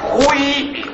Хуипи.